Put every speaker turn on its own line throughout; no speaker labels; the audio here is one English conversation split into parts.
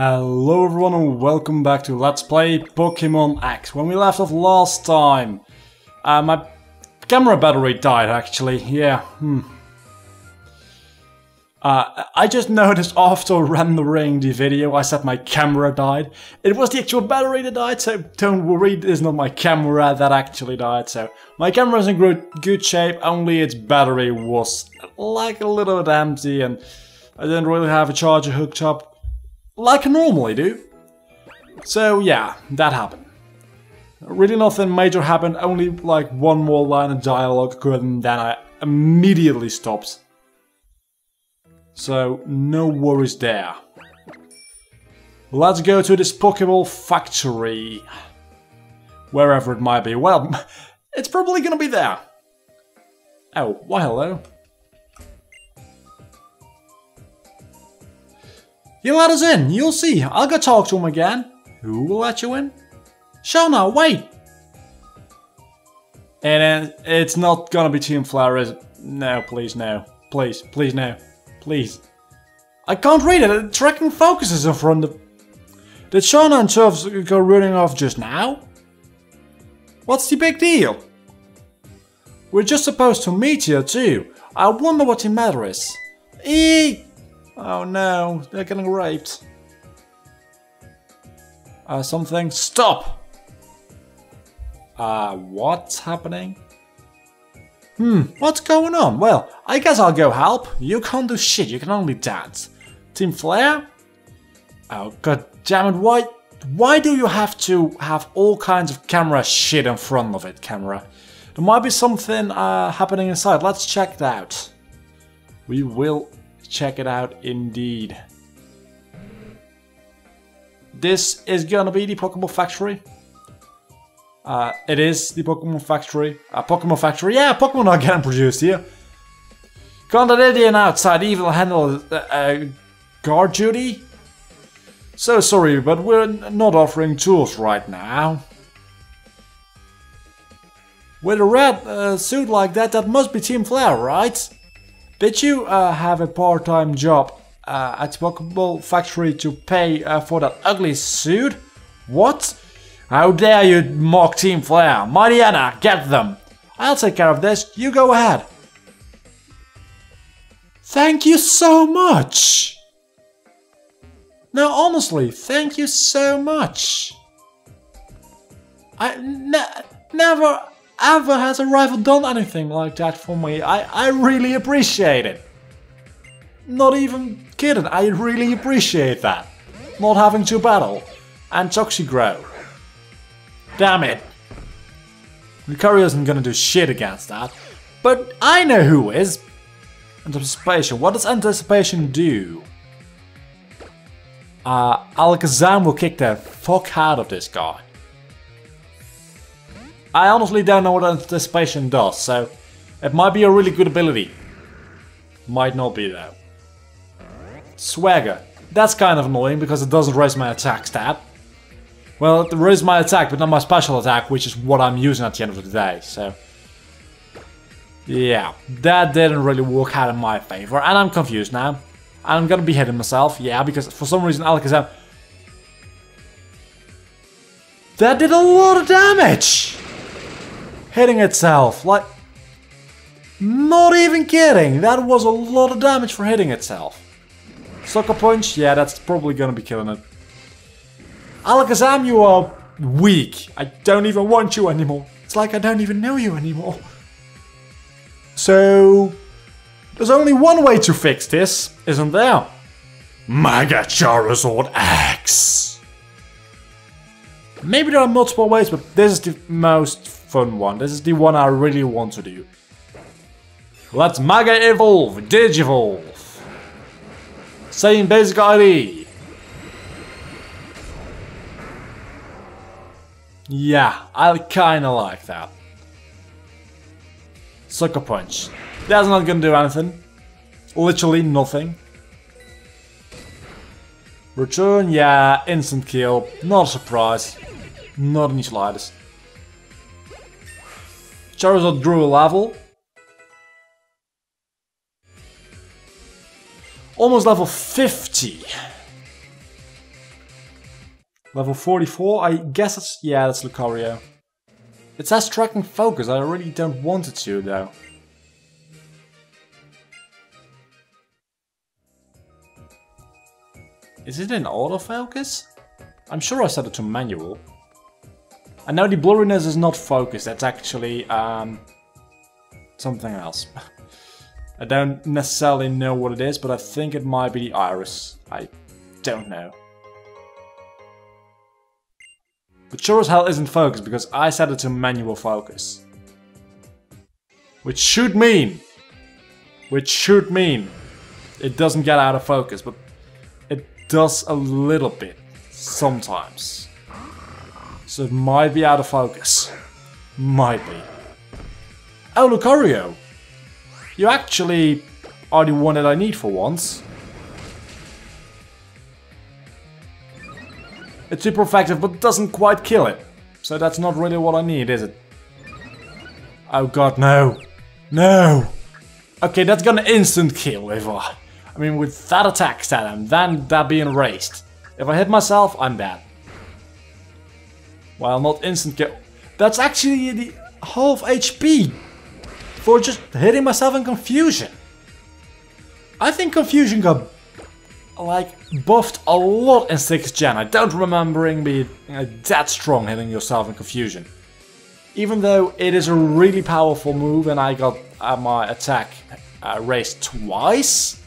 Hello everyone and welcome back to Let's Play Pokemon X. When we left off last time, uh, my camera battery died actually, yeah. Hmm. Uh, I just noticed after rendering the video I said my camera died. It was the actual battery that died, so don't worry, it's not my camera that actually died. So my camera is in good, good shape, only its battery was like a little bit empty and I didn't really have a charger hooked up like I normally do. So yeah, that happened. Really nothing major happened, only like one more line of dialogue occurred and then I immediately stopped. So no worries there. Let's go to this Pokeball factory. Wherever it might be. Well, it's probably gonna be there. Oh, why hello. You let us in, you'll see. I'll go talk to him again. Who will let you in? Shauna, wait! And uh, it's not gonna be Team Flower, is it? No, please, no. Please, please, no. Please. I can't read it, the tracking focuses in front of... Did Shauna and Turfs go running off just now? What's the big deal? We're just supposed to meet here too. I wonder what the matter is. Eek! Oh no, they're getting raped. Uh, something. Stop! Uh, what's happening? Hmm, what's going on? Well, I guess I'll go help. You can't do shit, you can only dance. Team Flare? Oh, god damn it, why, why do you have to have all kinds of camera shit in front of it, camera? There might be something uh, happening inside, let's check it out. We will check it out indeed. This is gonna be the Pokemon Factory. Uh, it is the Pokemon Factory. Uh, Pokemon Factory, yeah, Pokemon are getting produced here. Idiot outside even handle uh, uh, guard duty? So sorry, but we're not offering tools right now. With a red uh, suit like that, that must be Team Flare, right? Did you uh, have a part-time job uh, at Pokeball factory to pay uh, for that ugly suit? What? How dare you mock Team Flare? Mariana, get them! I'll take care of this, you go ahead. Thank you so much! No, honestly, thank you so much. I ne never ever has a rival done anything like that for me. I, I really appreciate it. Not even kidding, I really appreciate that. Not having to battle. And Toxicroak. Damn it. Lucario isn't gonna do shit against that. But I know who is. Anticipation. What does anticipation do? Uh, Alakazam will kick the fuck out of this guy. I honestly don't know what anticipation does, so it might be a really good ability. Might not be though. Swagger. That's kind of annoying because it doesn't raise my attack stat. Well, it raises my attack, but not my special attack, which is what I'm using at the end of the day, so... Yeah, that didn't really work out in my favor, and I'm confused now. I'm gonna be hitting myself, yeah, because for some reason Alakazam... That did a lot of damage! Hitting itself, like... Not even kidding, that was a lot of damage for hitting itself. Sucker Punch, yeah, that's probably gonna be killing it. Alakazam, you are weak. I don't even want you anymore. It's like I don't even know you anymore. So, there's only one way to fix this, isn't there? Mega Charizard X! Maybe there are multiple ways, but this is the most fun one. This is the one I really want to do. Let's Mega Evolve, Digivolve. Same basic ID. Yeah, I kinda like that. Sucker Punch. That's not gonna do anything. Literally nothing. Return, yeah, instant kill. Not a surprise. Not in the slightest. Charizard drew a level. Almost level 50. Level 44, I guess it's... Yeah, that's Lucario. It says tracking focus, I really don't want it to though. Is it in autofocus? I'm sure I set it to manual. And now the blurriness is not focus, that's actually um, something else. I don't necessarily know what it is, but I think it might be the iris. I don't know. But sure as hell isn't focus because I set it to manual focus. Which should mean, which should mean it doesn't get out of focus, but does a little bit sometimes. So it might be out of focus. Might be. Oh, Lucario! You actually are the one that I need for once. It's super effective, but doesn't quite kill it. So that's not really what I need, is it? Oh god, no. No! Okay, that's gonna instant kill if I... I mean, with that attack stat and then that being raised. If I hit myself, I'm dead. While not instant kill. That's actually the half HP for just hitting myself in confusion. I think confusion got like buffed a lot in 6th gen. I don't remember being that strong hitting yourself in confusion. Even though it is a really powerful move and I got uh, my attack uh, raised twice,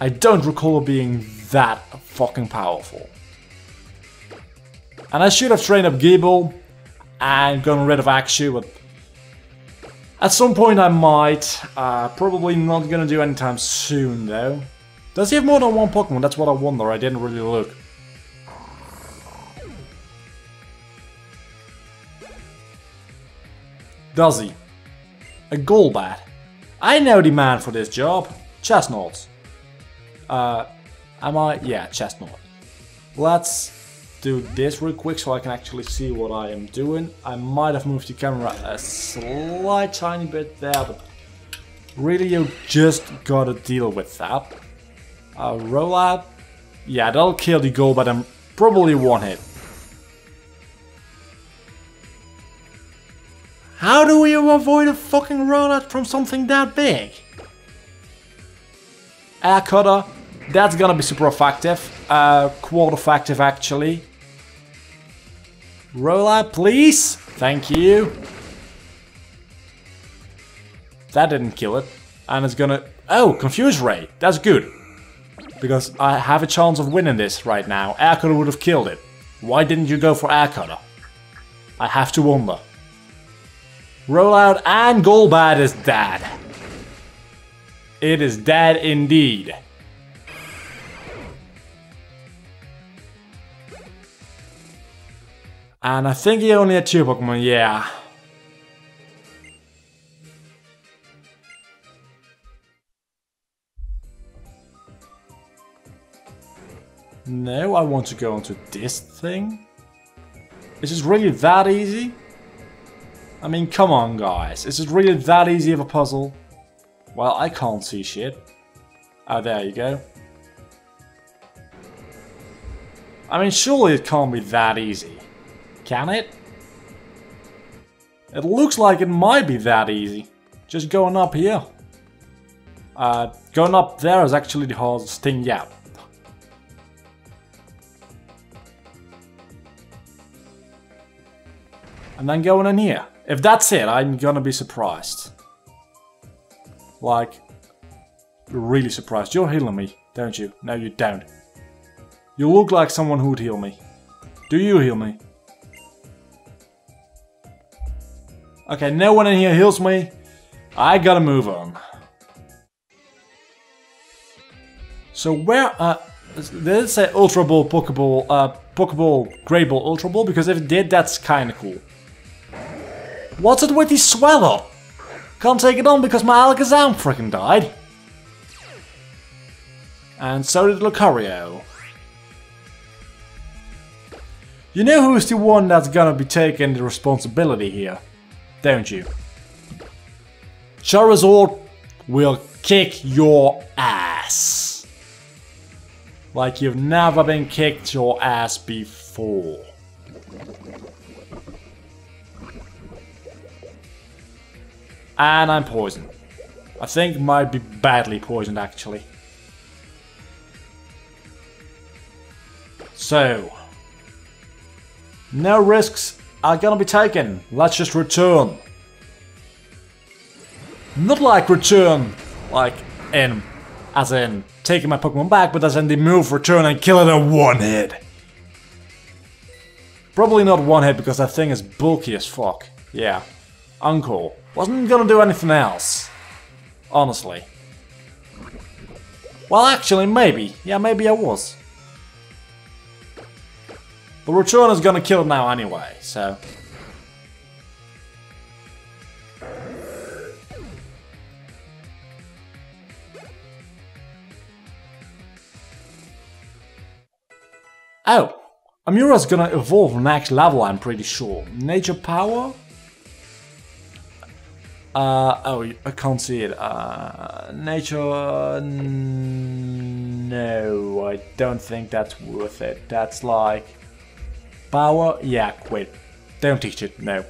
I don't recall being that fucking powerful. And I should have trained up Gible and gotten rid of Axew, but at some point I might. Uh, probably not gonna do anytime soon though. Does he have more than one Pokemon? That's what I wonder, I didn't really look. Does he? A Golbat. I know the man for this job. Chesnaught. Uh, am I? Yeah, chest Chesnaught. Let's do this real quick so I can actually see what I am doing. I might have moved the camera a slight tiny bit there, but really you just gotta deal with that. Uh, roll out. Yeah, that'll kill the goal, but I'm probably one hit. How do you avoid a fucking rollout from something that big? Air cutter, that's gonna be super effective. Uh, quad effective actually. Rollout, please. Thank you. That didn't kill it. And it's gonna... Oh, Confuse Ray. That's good. Because I have a chance of winning this right now. Air Cutter would have killed it. Why didn't you go for Air Cutter? I have to wonder. Rollout and Golbat is dead. It is dead indeed. And I think he only had two Pokemon, yeah. No, I want to go into this thing. Is this really that easy? I mean, come on, guys. Is it really that easy of a puzzle? Well, I can't see shit. Oh, there you go. I mean, surely it can't be that easy. Can it? It looks like it might be that easy. Just going up here. Uh, going up there is actually the hardest thing yet. And then going in here. If that's it, I'm gonna be surprised. Like, really surprised. You're healing me, don't you? No, you don't. You look like someone who'd heal me. Do you heal me? Okay, no one in here heals me. I gotta move on. So where, uh, did it say Ultra Ball, Pokeball, uh, Pokeball, Great Ball, Ultra Ball? Because if it did, that's kinda cool. What's it with the Swalot? Can't take it on because my Alakazam freaking died. And so did Lucario. You know who's the one that's gonna be taking the responsibility here, don't you? Charizard will kick your ass. Like you've never been kicked your ass before. And I'm poisoned. I think might be badly poisoned actually. So, no risks are gonna be taken. Let's just return. Not like return, like in, as in taking my Pokemon back, but as in the move return and kill it in one hit. Probably not one hit because that thing is bulky as fuck. Yeah, Uncle. Wasn't gonna do anything else. Honestly. Well, actually, maybe. Yeah, maybe I was. Return is gonna kill now anyway, so... Oh! Amaura's gonna evolve next level, I'm pretty sure. Nature Power? Uh, oh, I can't see it. Uh, nature... No, I don't think that's worth it. That's like... Power? Yeah, quit. Don't teach it, no.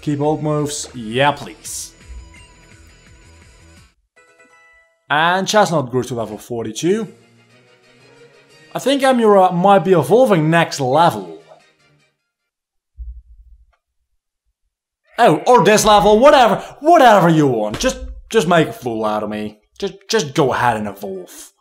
Keep old moves? Yeah, please. And Chesnaught grew to level 42. I think Amaura might be evolving next level. Oh, or this level, whatever, whatever you want. Just, just make a fool out of me. Just, just go ahead and evolve.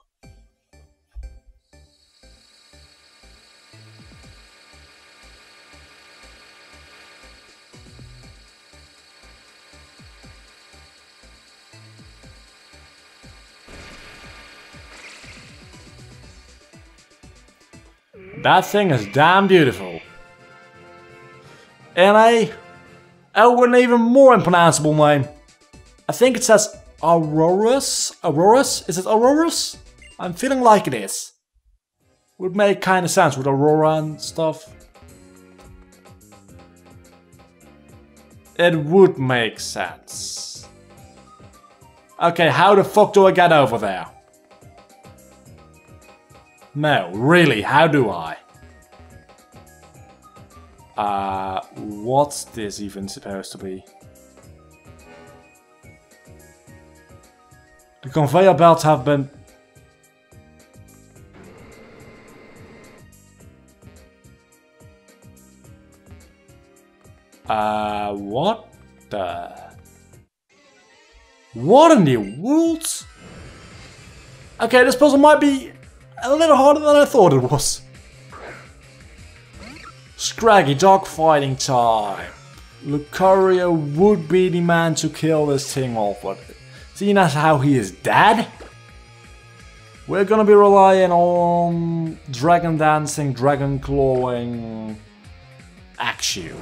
That thing is damn beautiful. And a, oh, with an even more unpronounceable name. I think it says Aurorus? Aurorus? Is it Aurorus? I'm feeling like it is. Would make kind of sense with Aurora and stuff. It would make sense. Okay, how the fuck do I get over there? No, really, how do I? Uh, what's this even supposed to be? The conveyor belts have been... Uh, what the... What in the world? Okay, this puzzle might be a little harder than I thought it was. Scraggy dogfighting time. Lucario would be the man to kill this thing off, but seeing as how he is dead, we're gonna be relying on Dragon Dancing, Dragon Clawing, Axew.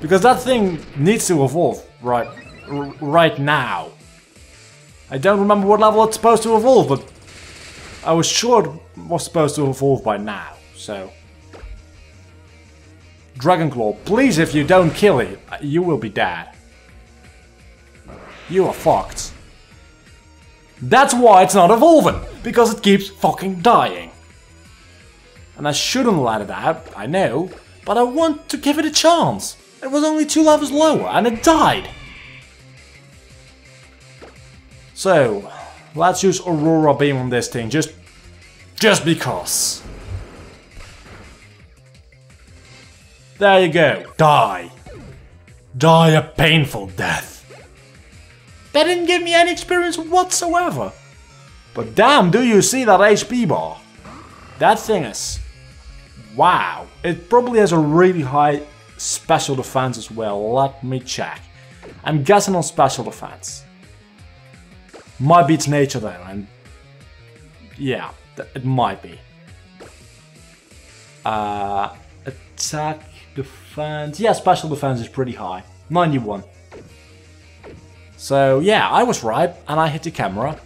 Because that thing needs to evolve right, right now. I don't remember what level it's supposed to evolve, but I was sure it was supposed to evolve by now, so... Dragonclaw, please if you don't kill it, you will be dead. You are fucked. That's why it's not evolving, because it keeps fucking dying. And I shouldn't let it out, I know, but I want to give it a chance. It was only two levels lower, and it died. So, Let's use Aurora Beam on this thing, just, just because. There you go, die. Die a painful death. That didn't give me any experience whatsoever. But damn, do you see that HP bar? That thing is... Wow. It probably has a really high special defense as well. Let me check. I'm guessing on special defense might be its nature though, and yeah, it might be. Uh, attack, defense, yeah, special defense is pretty high, 91. So yeah, I was right, and I hit the camera.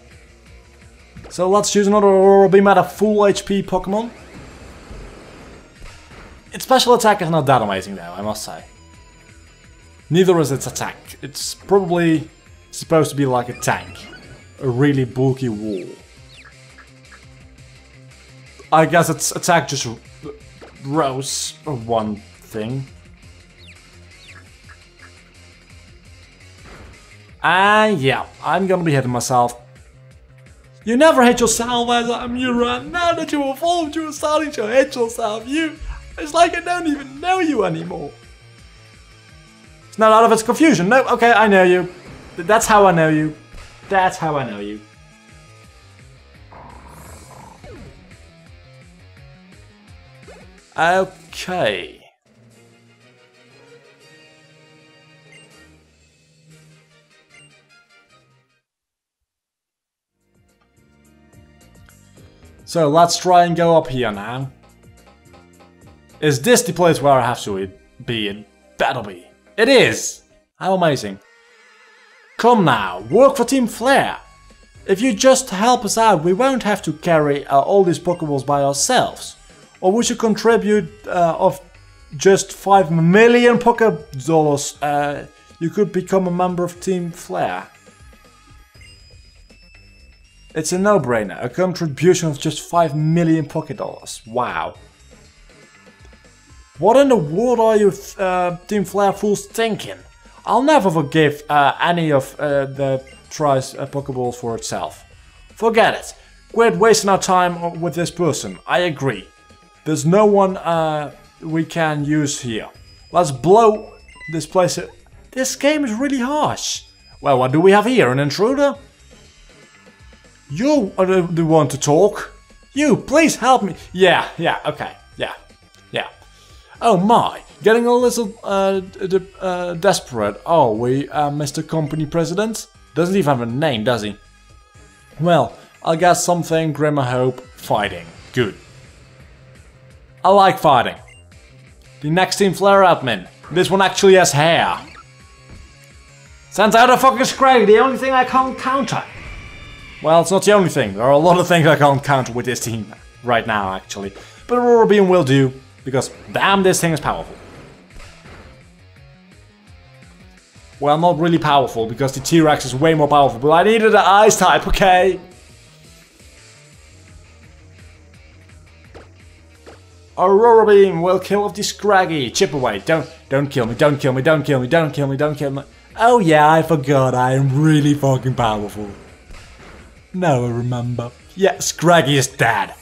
So let's choose another Aurora Beam at a full HP Pokemon. Its special attack is not that amazing though, I must say. Neither is its attack. It's probably supposed to be like a tank a really bulky wall. I guess its attack just rose one thing. And yeah, I'm gonna be hitting myself. You never hit yourself as I'm you run. Uh, now that you evolved, you're starting to hit yourself. You, it's like I don't even know you anymore. It's not out of its confusion. No, okay, I know you. That's how I know you. That's how I know you. Okay. So let's try and go up here now. Is this the place where I have to be? It better be. It is! How amazing. Come now, work for Team Flare. If you just help us out, we won't have to carry uh, all these Pokeballs by ourselves. Or we should contribute uh, of just 5 million Poke Dollars. Uh, you could become a member of Team Flare. It's a no-brainer, a contribution of just 5 million Poké Dollars. Wow. What in the world are you uh, Team Flare fools thinking? I'll never forgive uh, any of uh, the tries uh, Pokeballs for itself. Forget it. Quit wasting our time with this person. I agree. There's no one uh, we can use here. Let's blow this place. This game is really harsh. Well, what do we have here? An intruder? You are the, one to talk. You, please help me. Yeah, yeah, okay, yeah, yeah. Oh my, getting a little uh, uh, desperate. Oh, we, uh, Mr. Company President? Doesn't even have a name, does he? Well, I guess something Grimmer Hope fighting. Good. I like fighting. The next team flare admin. This one actually has hair. Sends out a fucking Scraggy, the only thing I can't counter. Well, it's not the only thing. There are a lot of things I can't counter with this team right now, actually. But Aurora Beam will do, because damn, this thing is powerful. Well, not really powerful, because the T-Rex is way more powerful, but I needed an Ice type, okay? Aurora Beam will kill off the Scraggy. Chip away. Don't, don't kill me, don't kill me, don't kill me, don't kill me, don't kill me. Oh yeah, I forgot I am really fucking powerful. Now I remember. Yeah, Scraggy is dead.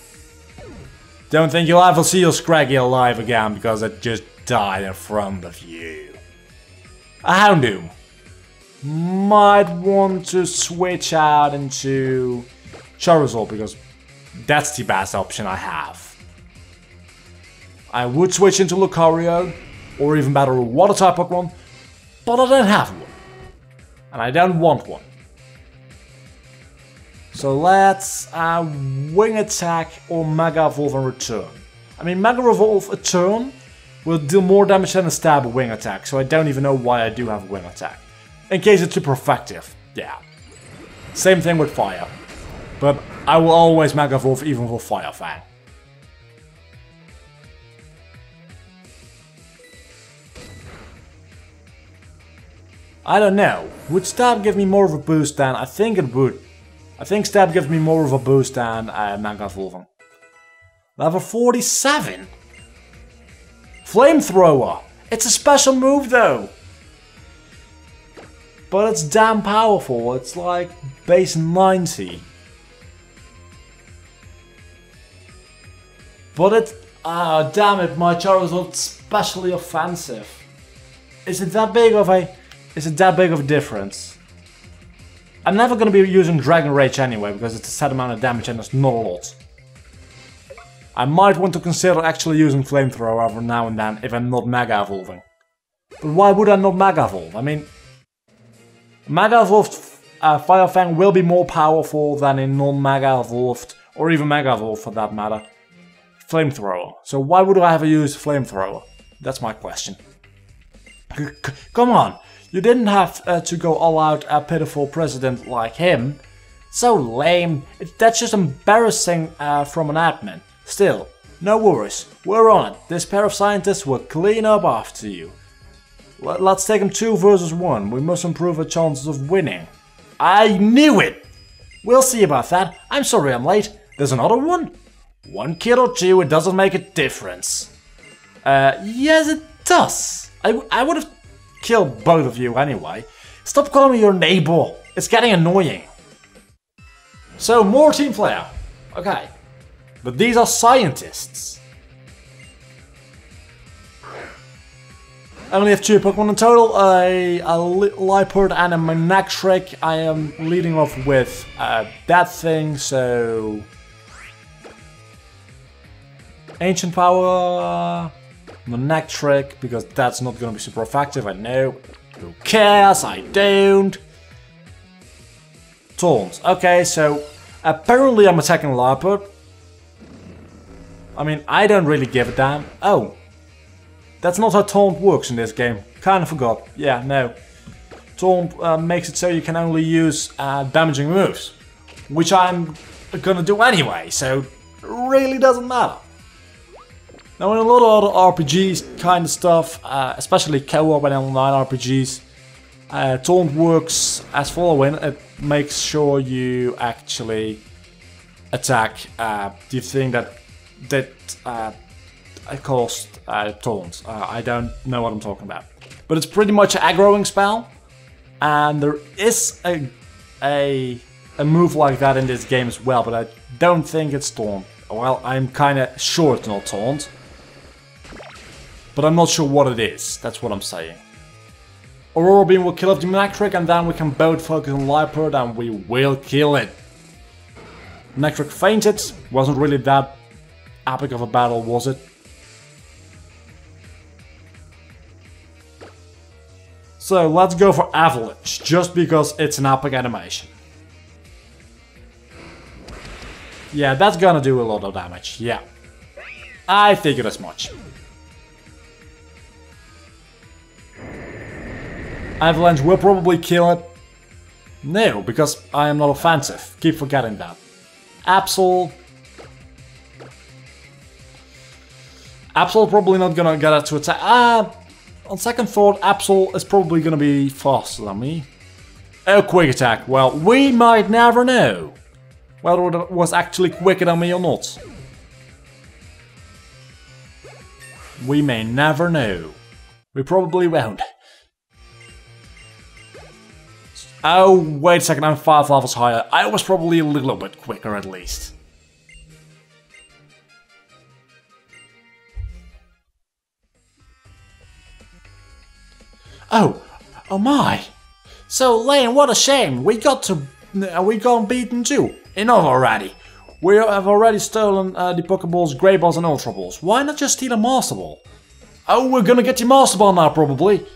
Don't think you'll ever see your Scraggy alive again because it just died in front of you. A Houndoom. Might want to switch out into Charizard because that's the best option I have. I would switch into Lucario, or even better a Water type Pokemon, but I don't have one. And I don't want one. So let's uh, Wing Attack or Mega Evolve and return. I mean, Mega Evolve a turn will deal more damage than a Stab Wing Attack, so I don't even know why I do have Wing Attack. In case it's super effective, yeah. Same thing with Fire. But I will always Mega Evolve even for Fire Fang. I don't know. Would Stab give me more of a boost than I think it would? I think Stab gives me more of a boost than uh, Mega Evolving. Level 47? Flamethrower! It's a special move though! But it's damn powerful, it's like base 90. But it... Ah, oh, damn it, my Charizard's specially offensive. Is it that big of a... Is it that big of a difference? I'm never going to be using Dragon Rage anyway, because it's a set amount of damage and it's not a lot. I might want to consider actually using Flamethrower every now and then if I'm not Mega Evolving. But why would I not Mega Evolve? I mean, Mega Evolved uh, Fire Fang will be more powerful than a non-Mega Evolved, or even Mega Evolved for that matter, Flamethrower. So why would I ever use Flamethrower? That's my question. C come on, you didn't have uh, to go all out a pitiful president like him. So lame. It, that's just embarrassing uh, from an admin. Still, no worries. We're on it. This pair of scientists will clean up after you. L let's take them two versus one. We must improve our chances of winning. I knew it! We'll see about that. I'm sorry I'm late. There's another one? One kid or two, it doesn't make a difference. Uh, yes, it does. I, I would have killed both of you anyway. Stop calling me your neighbor. It's getting annoying. So, more team player. Okay. But these are scientists. I only have two Pokemon in total, a, a Liepard and a Manectric. I am leading off with uh, that thing, so... Ancient Power, Manectric, because that's not to be super effective, I know. Who cares? I don't. Taunt. Okay, so apparently I'm attacking Liepard. I mean, I don't really give a damn. Oh, that's not how taunt works in this game. Kinda forgot. Yeah, no. Taunt uh, makes it so you can only use uh, damaging moves. Which I'm gonna do anyway, so really doesn't matter. Now in a lot of other RPGs kind of stuff, uh, especially co-op and online RPGs, uh, taunt works as following. It makes sure you actually attack uh, the thing that that uh, cost uh, taunts. Uh, I don't know what I'm talking about. But it's pretty much an aggroing spell. And there is a, a, a move like that in this game as well, but I don't think it's taunt. Well, I'm kind of sure it's not taunt. But I'm not sure what it is, that's what I'm saying. Aurora Beam will kill off the Manectric and then we can both focus on Liepard and we will kill it. Manectric fainted, wasn't really that epic of a battle, was it? So let's go for Avalanche, just because it's an epic animation. Yeah, that's gonna do a lot of damage, yeah. I figured as much. Avalanche will probably kill it. No, because I am not offensive. Keep forgetting that. Absol. Absol probably not gonna get it to attack. Ah, on second thought, Absol is probably to be faster than me. Oh, quick attack. Well, we might never know whether it was actually quicker than me or not. We may never know. We probably won't. Oh, wait a second, I'm five levels higher. I was probably a little bit quicker at least. Oh, oh my. So, Lane, what a shame. We got to... Uh, we got beaten too. Enough already. We have already stolen uh, the Pokeballs, Great Balls and Ultra Balls. Why not just steal a Master Ball? Oh, we're gonna get the Master Ball now, probably.